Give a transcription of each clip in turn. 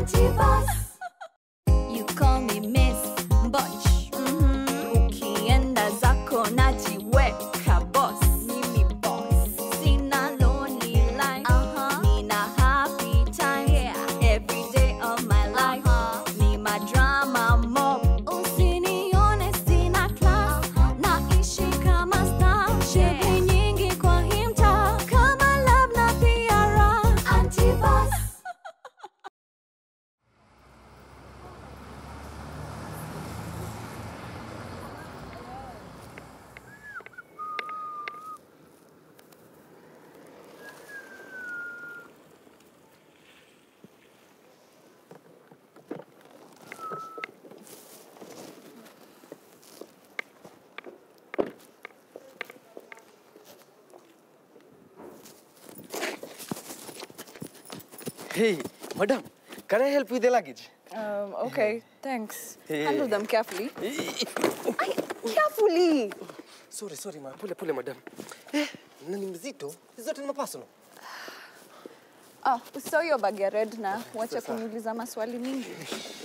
Antipas. You Hey, madam, can I help with the luggage? Um, okay, thanks. Hey. Handle them carefully. Ay, carefully! Sorry, sorry, ma. Pole pole, madam. Eh, na ni mzito. Zote ni Oh, Ah, usitoe hiyo bag ya red na uache kuniuliza maswali mingi.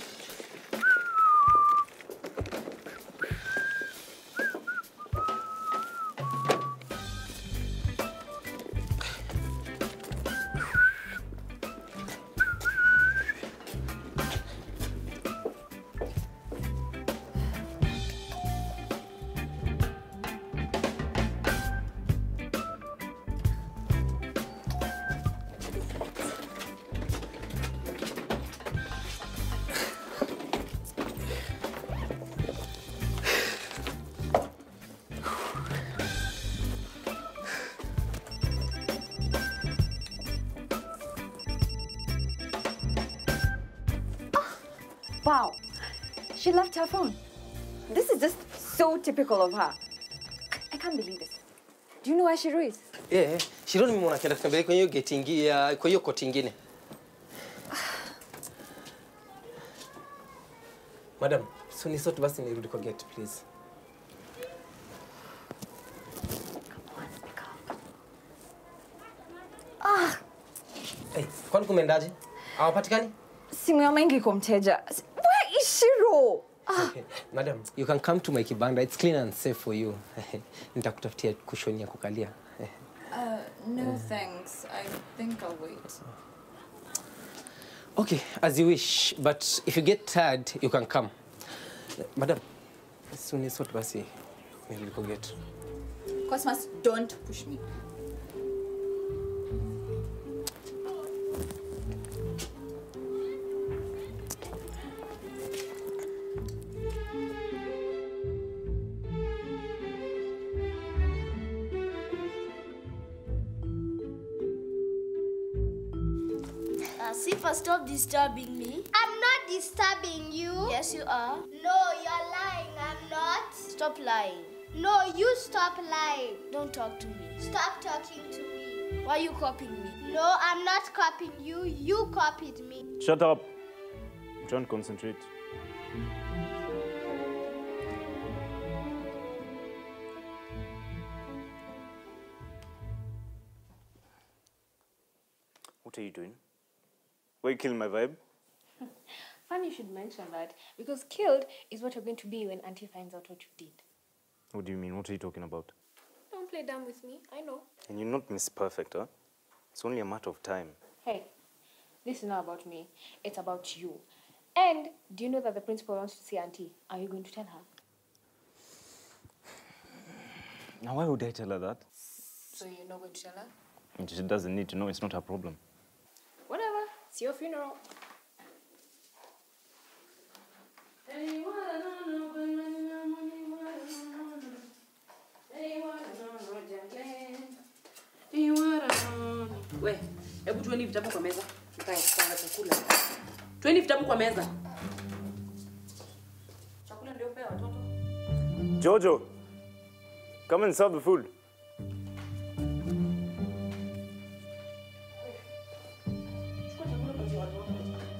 left her phone. This is just so typical of her. I can't believe this. Do you know where Shiru is? Eh, Shironi nimeona akienda kutembelea kwenye hiyo gate ingia, kwa hiyo koti ingine. Madam, so ni sote basi nirudi kwa gate please. Hey, kwani kumeendaje? Hawapatikani? Simu ya mengi kwa mteja. Where is Shiro? Okay. Madam, you can come to my kibanda. It's clean and safe for you. Nitakutafutia kushoni ya kukalia. Uh, no thanks. I think I'll wait. Okay, as you wish. But if you get tired, you can come. Madam, as sort basi. Nirudi go get. Cosmas, don't push me. Sifa, stop disturbing me. I'm not disturbing you. Yes, you are. No, you're lying. I'm not. Stop lying. No, you stop lying. Don't talk to me. Stop talking to me. Why are you copying me? No, I'm not copying you. You copied me. Shut up. I'm trying to concentrate. What are you doing? Why you killing my vibe? Funny you should mention that because killed is what you're going to be when Auntie finds out what you did. What do you mean? What are you talking about? Don't play dumb with me. I know. And you're not Miss Perfect, huh? It's only a matter of time. Hey, this is not about me. It's about you. And do you know that the principal wants to see Auntie? Are you going to tell her? Now, why would I tell her that? So you're not going to tell her? She doesn't need to know. It's not her problem. It's your funeral. We, hebu tueni vitabu kwa meza. Chakula. Tueni vitabu kwa meza. Chakula ndio pea watoto. Jojo, come and serve the food.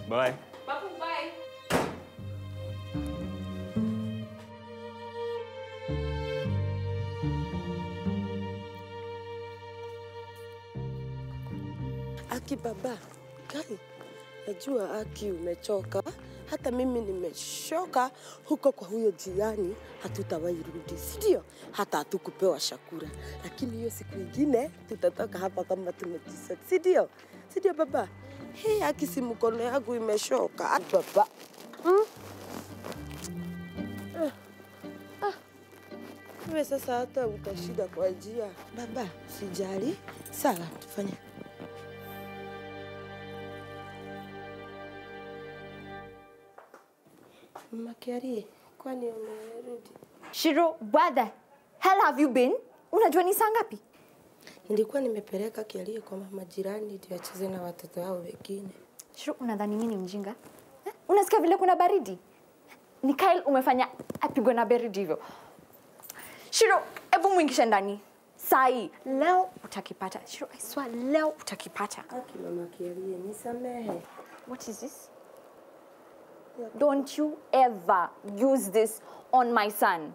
Bye. Bye. Aki baba, kali, Najua Aki umechoka, hata mimi nimechoka. Huko kwa huyo jirani hatutawahi rudi, si ndio? Hata hatukupewa shakura, lakini hiyo siku ingine tutatoka hapa kama tumetisa, sindio? Sindio Si ndio baba? Hii Aki, si mkono yangu imeshoka Hata baba hmm? Ah, ah. Wewe sasa hata utashinda kwa njia baba, sijali. Sawa, tufanye Makiari, kwani umerudi? Shiro, brother, the hell have you been? Unajua ni saa ngapi? Nilikuwa nimepeleka Kiarie kwa mama jirani ndio acheze na watoto wao wengine. Shu, unadhani mimi ni mjinga? Eh? Unasikia vile kuna baridi? Ni Kyle umefanya apigwe na baridi hivyo. Shiro, hebu mwingishe ndani. Sai, leo utakipata. Shiro, I swear leo utakipata. Aki mama Kiarie, nisamehe. What is this? Don't you ever use this on my son.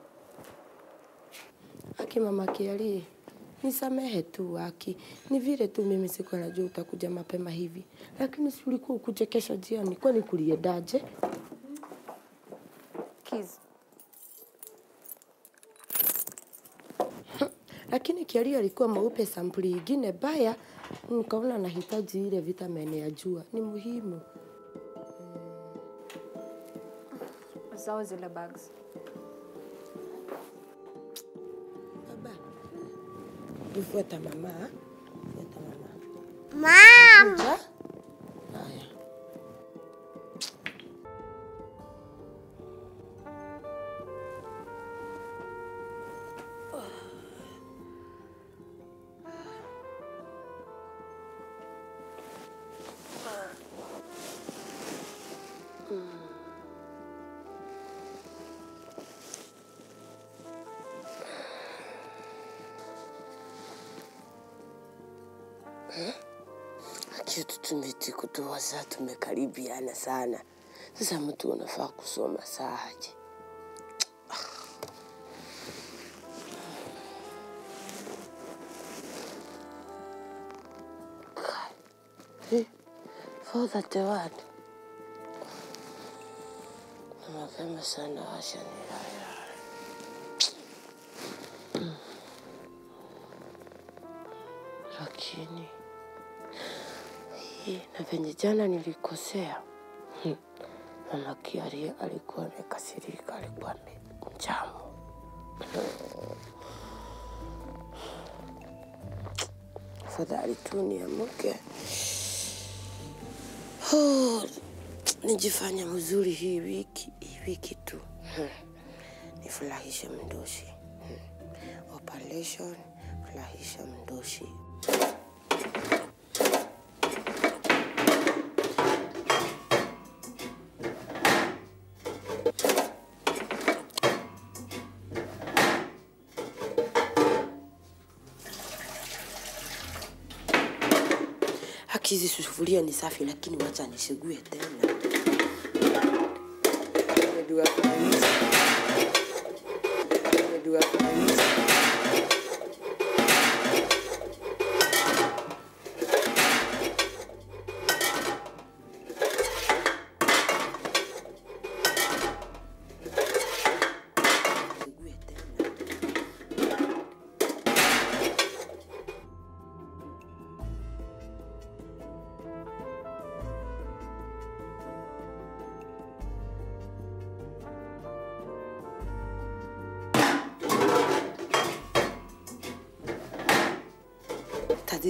Aki mama Kiarie, nisamehe tu Aki. Ni vile tu mimi sikuwa najua utakuja mapema hivi, lakini si ulikuwa ukuje kesho jioni, kwani kuliendaje? Kiz, Lakini Kiarie alikuwa mweupe sampuli ingine baya, nikaona nahitaji ile vitamini ya jua, ni muhimu. Zao zile bags. Ufuata mama, fuata mama. Mom! Tumeti kutoa saa tumekaribiana sana. Sasa mtu unafaa kusoma saaje? That word. Na mapema sana washa nilala. Lakini na venye jana nilikosea. Hmm. Mama Kiari alikuwa amekasirika, alikuwa mjamu. Afadhali tu niamke. Oh, nijifanya mzuri hii wiki, hii wiki tu. Hmm. Nifurahishe mdoshi. Hmm. Operation furahisha mdoshi. Haki hizi sufuria ni safi, lakini wacha nisigue tena.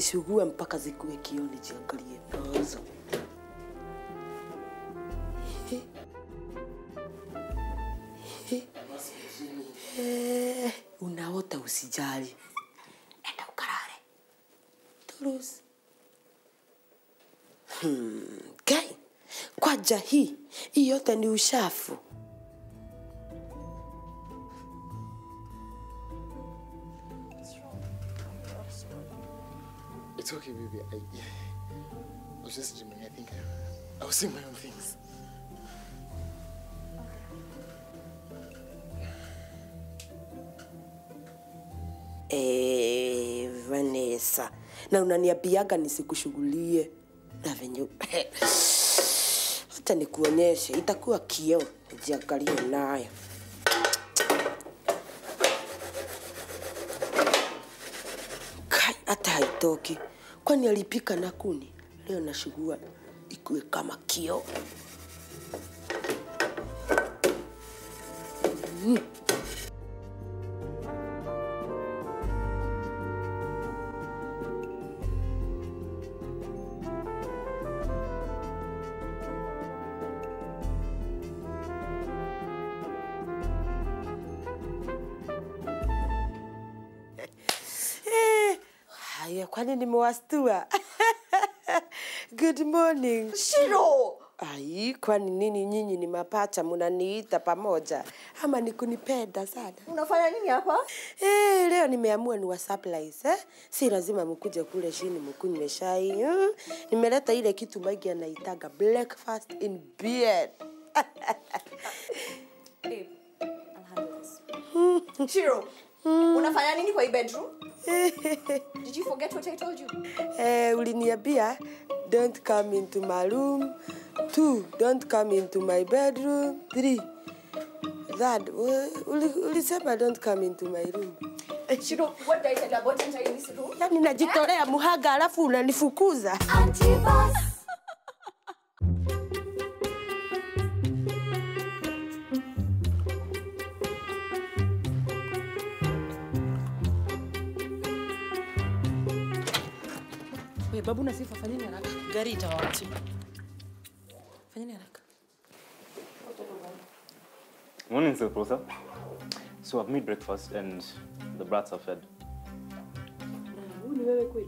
Tazisugua mpaka zikue kioni, jiangalie nazo. Eh, Unaota usijali, enda ukalale. Tulus. Hmm, kai kwaja hii hii yote ni ushafu. I, I was just dreaming. I think I, I was seeing my own things. Eh, Vanessa, na unaniambiaga nisikushughulie na venye hata nikuonyeshe, itakuwa kio, jiangalie nayo. Kai, hata haitoki. Kwani alipika na kuni? Leo nashugua ikuwe kama kio. Mm. Nimewastua? Good morning. Shiro! Ai, kwani nini nyinyi ni mapacha mnaniita pamoja ama ni kunipenda sana? Unafanya nini hapa? Eh, leo nimeamua ni wa surprise eh? Si lazima mkuje kule chini mkunywe chai. Eh? Nimeleta ile kitu Mike anaitaga breakfast in bed. Shiro, unafanya nini kwa hii bedroom? Did you forget what I told you? Eh, uliniambia don't come into my room. Two, don't come into my bedroom. Three, that uh, uli, ulisema don't come into my room. Shiro, what did I tell you about entering this room? Yaani najitolea muhanga alafu unanifukuza. Babu na sifa fanyeni haraka. Gari itawati. Fanyeni haraka. Morning, Silprosa. So I've made breakfast and the brats are fed. Huyu ni wewe kweli?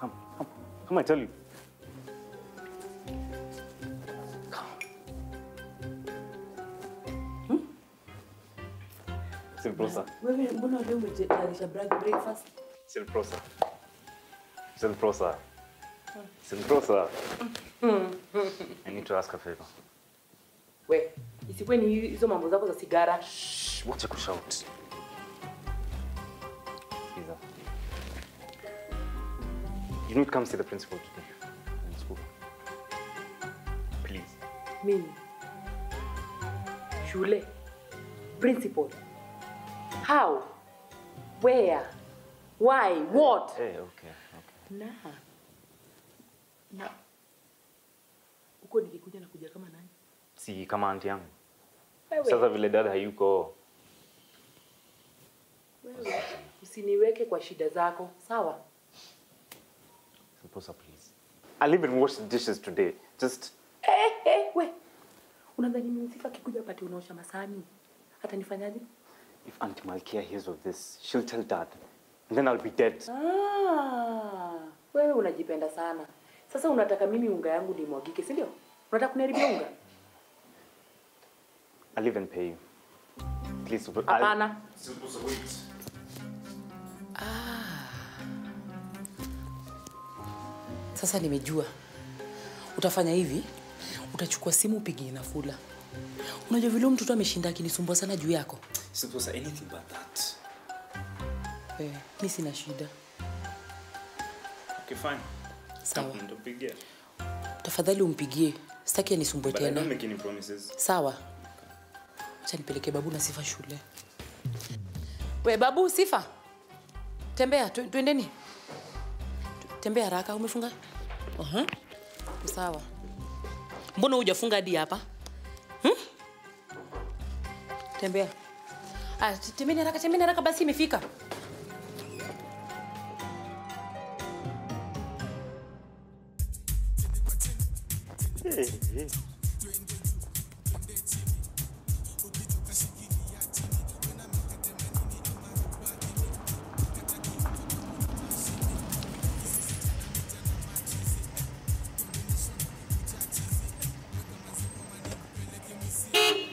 Come, come, come, I tell you. Silprosa. Wewe mbona leo umetayarisha break- breakfast? Silprosa. Silprosa. Silprosa. I need to ask a favor. We, isikuwe ni hizo mambo zako za sigara. Shh, wacha kushout. Sikiza. You need to come see the principal today in school. Please. Mimi. Shule. Principal. How? Where? Why? What? Hey, okay, okay. Na. Na. Uko nikikuja na kuja kama nani? Si kama anti yangu. Wewe. Sasa vile dada hayuko. Wewe. Usiniweke kwa shida zako. Sawa? Silprosa, please. I'll even wash the dishes today. Just Eh, eh, we. Unadhani mimi sifa kikuja pati unaosha masani? Hata nifanyaje? if Auntie Malkia hears of this, she'll tell dad. And then I'll be dead. Ah, wewe unajipenda sana. Sasa unataka mimi unga yangu nimwagike, si ndio? Unataka kuniharibia unga? I'll even pay you. Please, super. I'll- Hapana. Wait. Sasa nimejua. Utafanya hivi, utachukua simu upigie Nafula. Unajua vile mtoto ameshinda akinisumbua sana juu yako. Silprosa, anything but that. Eh, mi sina shida. Okay, fine. Sawa. Tafadhali umpigie. Sitaki anisumbue tena. Sawa. Acha nipeleke babu na Sifa shule. We babu, Sifa. Tembea. Tu- Tembea haraka, umefunga? uh -huh. Sawa. Mbona hujafunga hadi hapa? Hmm? Tembea. Ah, tembeni haraka, tembeni haraka basi imefika.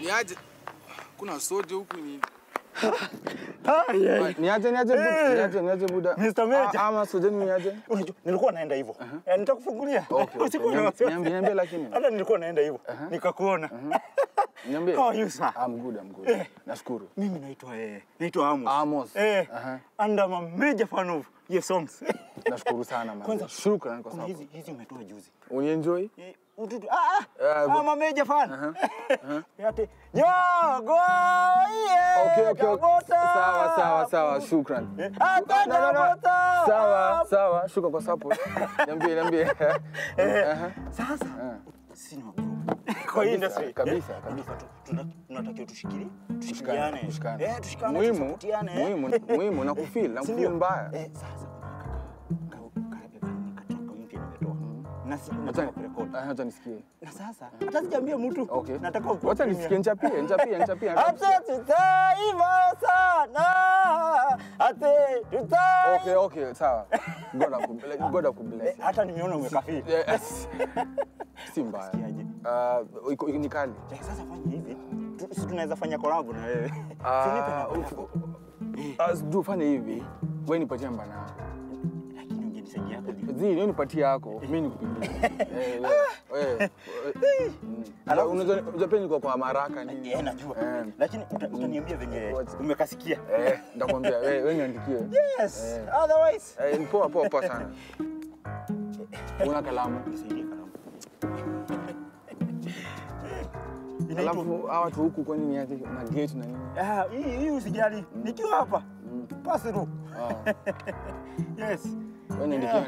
Niaje? Kuna soja huku ni Niaje niaje niaje niaje buda. Mr. Ah, Ama sudeni niaje. Unajua nilikuwa naenda hivyo. Eh, nitakufungulia. Usikuwa na wasiwasi. niambie- niambie lakini. Hata nilikuwa naenda hivyo. Nikakuona. Niambie. How are you, sir? I'm good, I'm good. Eh. Nashukuru. Mimi naitwa eh, naitwa Amos. Amos. Eh. And I'm a major fan of your songs. Nashukuru sana man. Kwanza shukrani kwa sababu. hizi hizi umetoa juzi. Unienjoy? Ututu ah ah. Mama Meja fan. mameja fan. Yate. go. Yeah. Okay, okay, okay. Sawa, sawa, sawa. Shukran. Hata No, no, no. Sawa, sawa. Shukran kwa support. Niambie, niambie. Aha. Kwa hii Kabisa, industry. kabisa, kabisa. tunatakiwa Tushikane, tushikane. Tushikane. Muhimu, muhimu, muhimu na kufeel, na kufeel mbaya. Eh, sasa Na si unataka nataka kurekodi. ah, Acha nisikie. Na sasa hata sijaambia mtu. Okay. Nataka Wacha nisikie, nichapie, nichapie, nichapie. Hata tutaiva sana. Ate tutai. Okay, okay, sawa. God akubless. God akubless. Hata nimeona umekafiri. Yes. Si mbaya. Ah, iko- ni kali. Eh, Sasa fanya hivi. Si tunaweza fanya collab na wewe. Ah, juu fanya hivi. Wewe nipatie. Lakini nipatie yako, mimi nikupigie. Eh, wewe. Wewe. Mm. Alafu- Unajua unajua pia niko kwa maraka nini? Eh, najua. Eh. Lakini utaniambia venye umekasikia. Eh, wewe wewe niandikie. Yes. Eh. Otherwise. Eh, ni poa poa poa sana. Una kalamu? Nisaidie kalamu. Alafu hawa watu huku kwani ni aje na nini? Ah, hii hii usijali. Nikiwa hapa. Pass through. Ah, Yes. Niandikie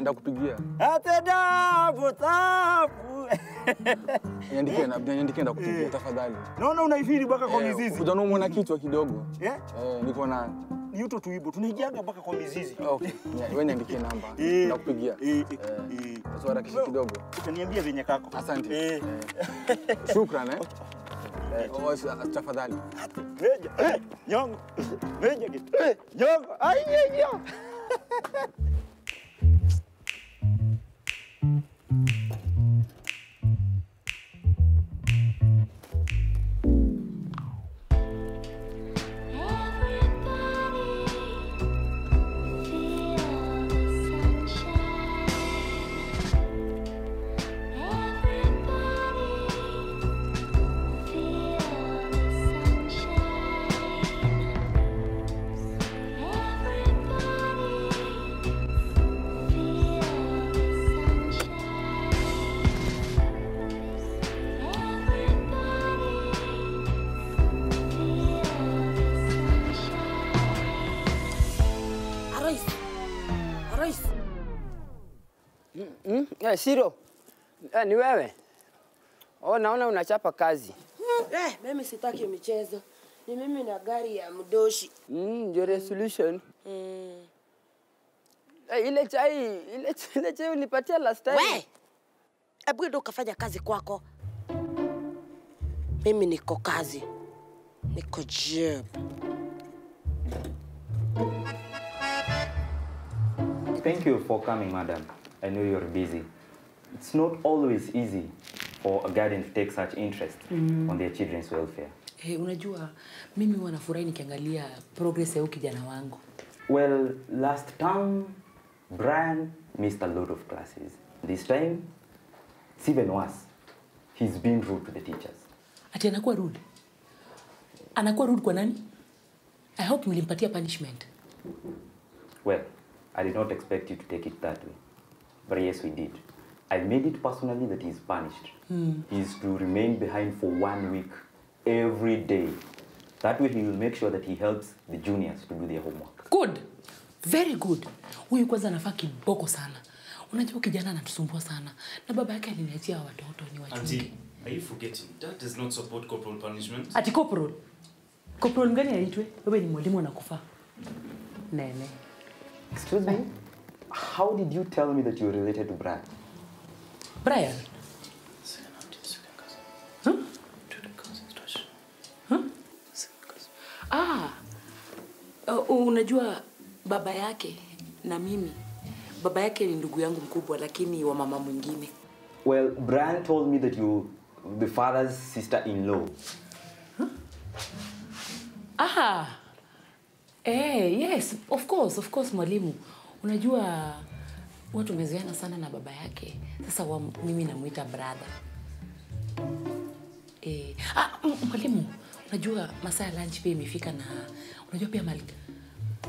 tabu. Niandikie na niandikie ndakupigia tafadhali. Naona unaifiri mpaka kwa Eh, mizizi. Utaona na kichwa kidogo. Eh? Eh, niko na Yuto tuibo. Tunaigiaga mpaka kwa mizizi. Okay, wewe niandikie namba. Eh. Ndakupigia. Eh, Eh, eh. sasa harakisha kidogo. Utaniambia venye kako. Asante. Eh. Shukrani eh. Eh, tafadhali. Meja. Eh, nyongo. Meja. Eh, nyongo. Ai, ai, ai. Arais. Mm, eh, Siro. Eh, ni wewe? Oh, naona unachapa kazi. Eh, mimi sitaki michezo. Ni mimi na gari ya mdoshi. Mm, your resolution. Mm. Eh, ile chai, ile, ile chai unipatia last time. We! Hebu enda ukafanya kazi kwako. Mimi niko kazi. Niko job. Thank you for coming, madam. I know you're busy. It's not always easy for a guardian to take such interest Mm. on their children's welfare. Hey, unajua mimi huwa nafurahi nikiangalia progress ya kijana wangu. Well, last term, Brian missed a lot of classes. This time, it's even worse. He's been rude to the teachers. Ati anakuwa rude. Anakuwa rude kwa nani? I hope mlimpatia punishment. Well, I did not expect you to take it that way. But yes, we did. I made it personally that he's punished. Mm. He's to remain behind for one week every day. That way, he will make sure that he helps the juniors to do their homework. Good. Very good. Huyu kwanza anafaa kiboko sana. Unajua kijana anatusumbua sana. Na baba yake aliniachia hawa watoto ni wachunge. Auntie, are you forgetting? Dad does not support corporal punishment. Ati corporal. Corporal mgani aitwe? Wewe ni mwalimu anakufaa. Nene. Excuse me? How did you tell me that you're related to Brian? Brian. Ah, uh, unajua baba yake na mimi, baba yake ni ndugu yangu mkubwa, lakini wa mama mwingine. Well, Brian told me that you the father's sister-in-law. Huh? Ah, eh, yes, of course, of course mwalimu. Unajua watu wamezoeana sana na baba yake, sasa wa, mimi namuita brother. Eh, ah, mwalimu, unajua masaa ya lunch pia imefika na unajua pia mali...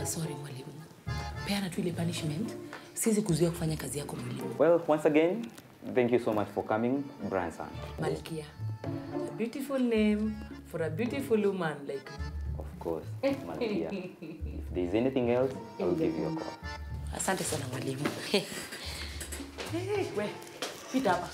ah, sorry mwalimu, peana tu ile punishment siwezi kuzuia kufanya kazi yako mwalimu. Well, once again, thank you so much for coming, Branson. Malkia. A beautiful name for a beautiful woman like me. Of course, Malkia. If there's anything else, will give you a call. Asante sana mwalimu. Hey, we, pita hapa.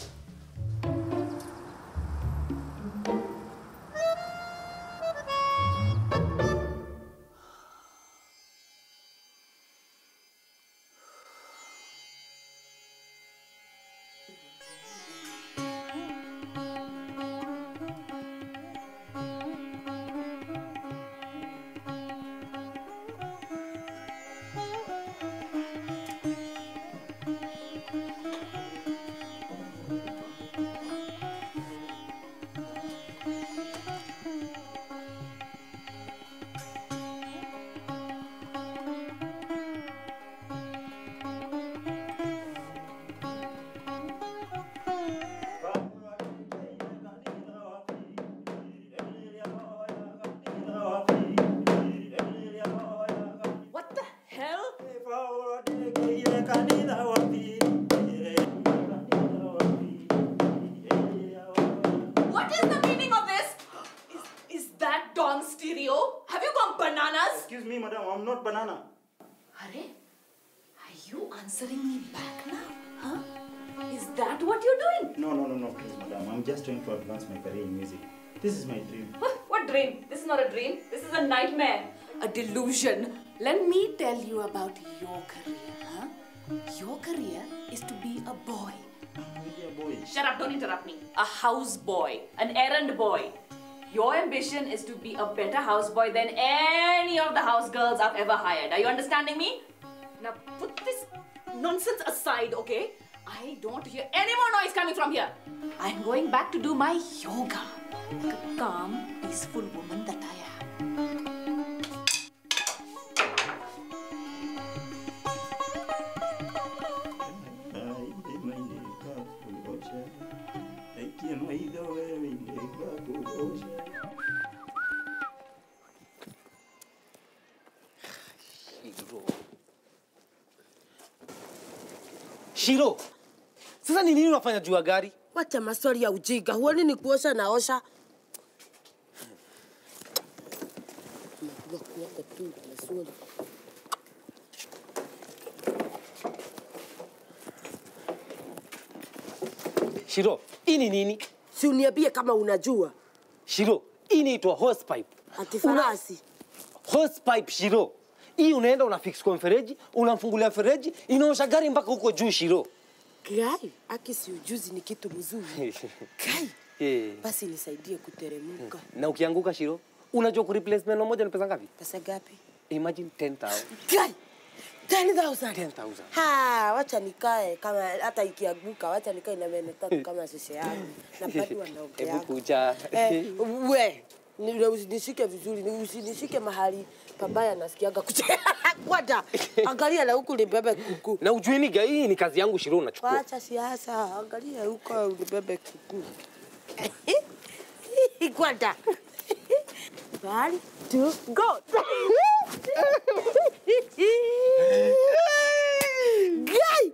Just trying to advance my career in music. This is my dream. What, what dream? This is not a dream. This is a nightmare. A delusion. Let me tell you about your career, huh? Your career is to be a boy. A boy. Shut up, don't interrupt me. A house boy, an errand boy. Your ambition is to be a better houseboy than any of the house girls I've ever hired. Are you understanding me? Now put this nonsense aside, okay? I don't hear any more noise coming from here. I'm going back to do my yoga. Like a calm, peaceful woman that I am. Shiro, sasa ni nini unafanya juu ya gari? Wacha maswali ya ujinga, huoni ni kuosha tu maswali. Shiro, hii ni nini? Si uniambie kama unajua. Shiro, hii inaitwa hose pipe. Ati farasi. Hose pipe Shiro. Hii unaenda una fix kwa mfereji, unamfungulia mfereji, inaosha gari mpaka huko juu Shiro. Kai, aki si ujuzi ni kitu mzuri. Kai, Eh, basi nisaidie kuteremka. Na ukianguka Shiro, unajua ku replace meno moja ni pesa ngapi? Pesa ngapi? Imagine 10,000. Kai, 10,000. 10,000. Ha, wacha nikae kama hata ikianguka, wacha nikae na meno tatu kama sisi yangu. Na bado Hebu wanaongea. kuja. Eh, we, nishike vizuri, nishike usinishike mahali pabaya nasikiaga. Kwata, angalia la huku nibebe kuku. Na ujue ni hii ni kazi yangu Shiro unachukua. Wacha siasa, angalia huko unibebe kuku. Kwata. One, two, go. Guy!